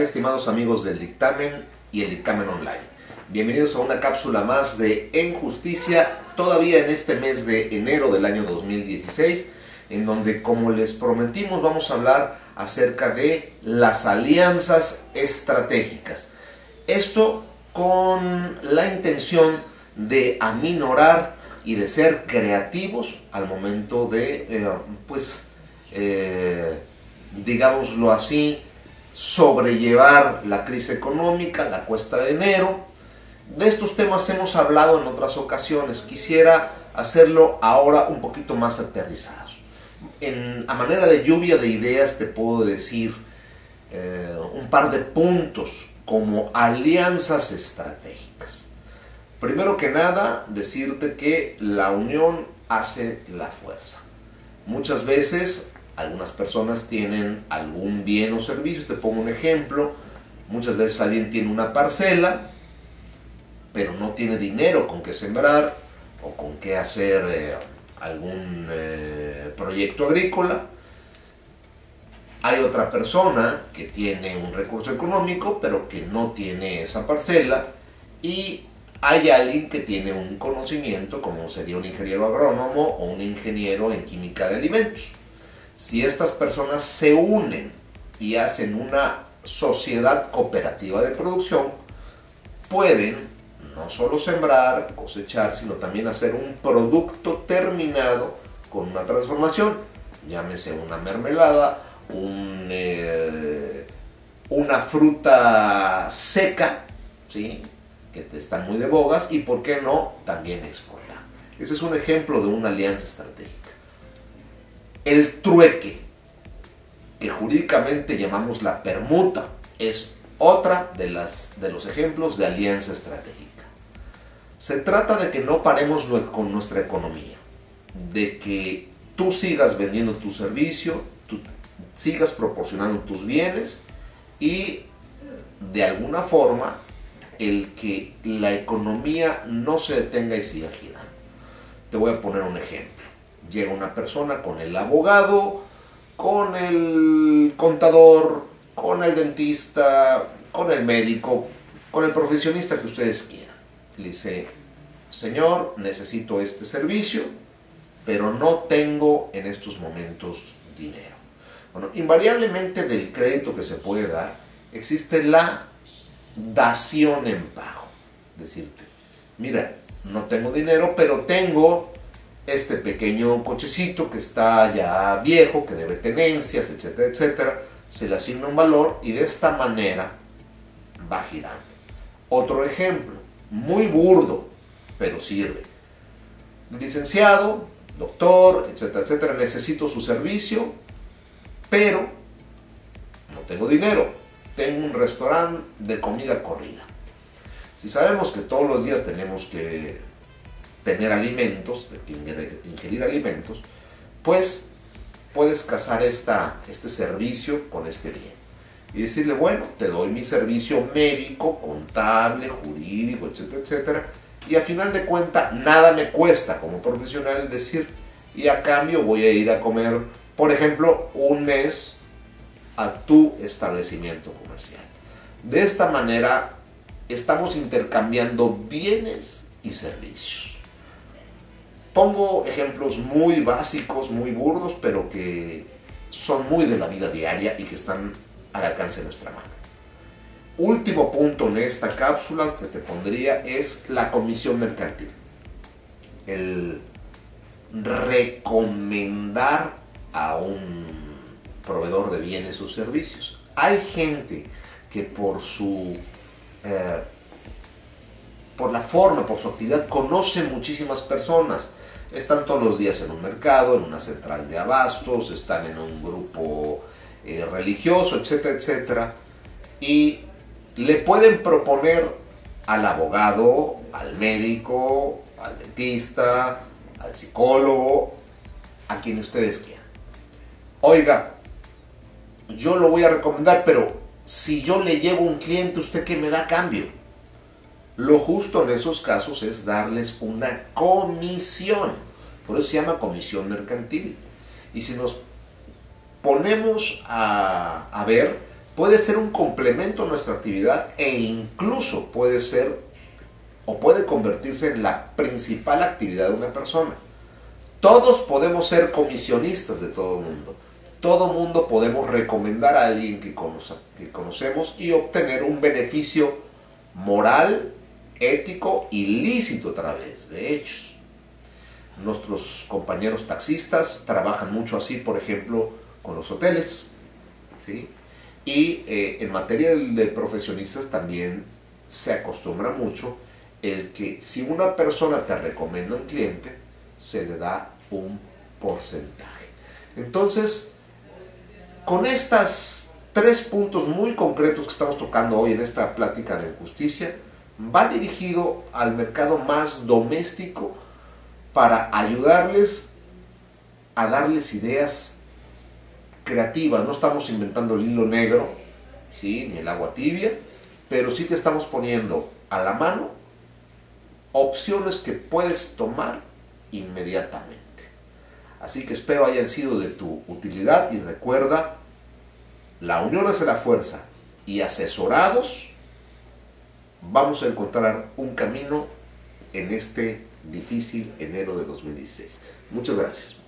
estimados amigos del dictamen y el dictamen online? Bienvenidos a una cápsula más de En Justicia, todavía en este mes de enero del año 2016, en donde, como les prometimos, vamos a hablar acerca de las alianzas estratégicas. Esto con la intención de aminorar y de ser creativos al momento de, eh, pues, eh, digámoslo así, sobrellevar la crisis económica, la cuesta de enero. De estos temas hemos hablado en otras ocasiones. Quisiera hacerlo ahora un poquito más aterrizados. A manera de lluvia de ideas te puedo decir eh, un par de puntos como alianzas estratégicas. Primero que nada, decirte que la unión hace la fuerza. Muchas veces algunas personas tienen algún bien o servicio, te pongo un ejemplo, muchas veces alguien tiene una parcela, pero no tiene dinero con qué sembrar o con qué hacer eh, algún eh, proyecto agrícola. Hay otra persona que tiene un recurso económico, pero que no tiene esa parcela. Y hay alguien que tiene un conocimiento, como sería un ingeniero agrónomo o un ingeniero en química de alimentos si estas personas se unen y hacen una sociedad cooperativa de producción, pueden no solo sembrar, cosechar, sino también hacer un producto terminado con una transformación, llámese una mermelada, eh, una fruta seca, ¿sí? que están muy de bogas, y por qué no, también exportar. Ese es un ejemplo de una alianza estratégica. El trueque, que jurídicamente llamamos la permuta, es otra de, las, de los ejemplos de alianza estratégica. Se trata de que no paremos con nuestra economía, de que tú sigas vendiendo tu servicio, tú sigas proporcionando tus bienes y de alguna forma el que la economía no se detenga y siga girando. Te voy a poner un ejemplo llega una persona con el abogado, con el contador, con el dentista, con el médico, con el profesionista que ustedes quieran. Le dice, señor, necesito este servicio, pero no tengo en estos momentos dinero. Bueno, invariablemente del crédito que se puede dar, existe la dación en pago. Decirte, mira, no tengo dinero, pero tengo este pequeño cochecito que está ya viejo, que debe tenencias, etcétera, etcétera, se le asigna un valor y de esta manera va girando. Otro ejemplo, muy burdo, pero sirve. Licenciado, doctor, etcétera, etcétera, necesito su servicio, pero no tengo dinero. Tengo un restaurante de comida corrida. Si sabemos que todos los días tenemos que tener alimentos, ingerir alimentos, pues puedes casar esta, este servicio con este bien. Y decirle, bueno, te doy mi servicio médico, contable, jurídico, etcétera, etcétera. Y a final de cuentas, nada me cuesta como profesional decir, y a cambio voy a ir a comer, por ejemplo, un mes a tu establecimiento comercial. De esta manera, estamos intercambiando bienes y servicios. Pongo ejemplos muy básicos, muy burdos, pero que son muy de la vida diaria y que están al alcance de nuestra mano. Último punto en esta cápsula que te pondría es la comisión mercantil. El recomendar a un proveedor de bienes o servicios. Hay gente que por su eh, por la forma, por su actividad, conoce muchísimas personas están todos los días en un mercado, en una central de abastos, están en un grupo eh, religioso, etcétera, etcétera. Y le pueden proponer al abogado, al médico, al dentista, al psicólogo, a quien ustedes quieran. Oiga, yo lo voy a recomendar, pero si yo le llevo un cliente, ¿usted qué me da cambio? Lo justo en esos casos es darles una comisión. Por eso se llama comisión mercantil. Y si nos ponemos a, ver, puede ser un complemento a nuestra actividad e incluso puede ser o puede convertirse en la principal actividad de una persona. Todos podemos ser comisionistas de todo el mundo. Todo mundo podemos recomendar a alguien que, que conocemos y obtener un beneficio moral, ético y lícito a través de hechos. Nuestros compañeros taxistas trabajan mucho así, por ejemplo, con los hoteles. ¿sí? Y eh, en materia de profesionistas también se acostumbra mucho el que si una persona te recomienda un cliente, se le da un porcentaje. Entonces, con estos tres puntos muy concretos que estamos tocando hoy en esta plática de justicia, va dirigido al mercado más doméstico para ayudarles a darles ideas creativas. No estamos inventando el hilo negro, ¿sí? ni el agua tibia, pero sí te estamos poniendo a la mano opciones que puedes tomar inmediatamente. Así que espero hayan sido de tu utilidad y recuerda, la unión hace la fuerza y asesorados vamos a encontrar un camino en este difícil enero de 2016. Muchas gracias.